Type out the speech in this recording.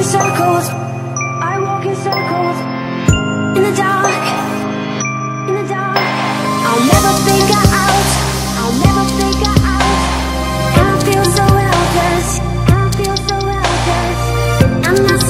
In circles. I walk in circles. In the dark. In the dark. I'll never figure out. I'll never figure out. I feel so helpless. I feel so helpless. And that's